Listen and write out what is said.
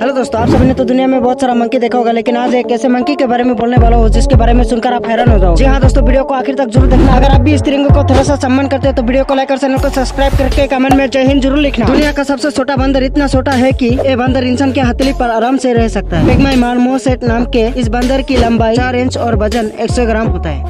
Hello दोस्तों, आप सबने तो दुनिया में बहुत सारा मंकी देखा होगा, लेकिन आज एक ऐसे मंकी के बारे में बोलने वाला हूँ, जिसके बारे में सुनकर आप हैरान हो जाओ जी हाँ दोस्तों, वीडियो को आखिर तक ज़रूर देखना। अगर आप भी इस तिरंगे को थोड़ा सा सम्मान करते हैं तो वीडियो को लाइक और चैनल को सब्सक्राइब करके कमेंट में जय हिंद ज़रूर लिखना। दुनिया का सबसे छोटा बंदर इतना छोटा है की ये बंदर इंसान के हथेली आरोप आराम ऐसी रह सकता है। नाम के इस बंदर की लंबाई चार इंच और वज़न एक सौ ग्राम होता है।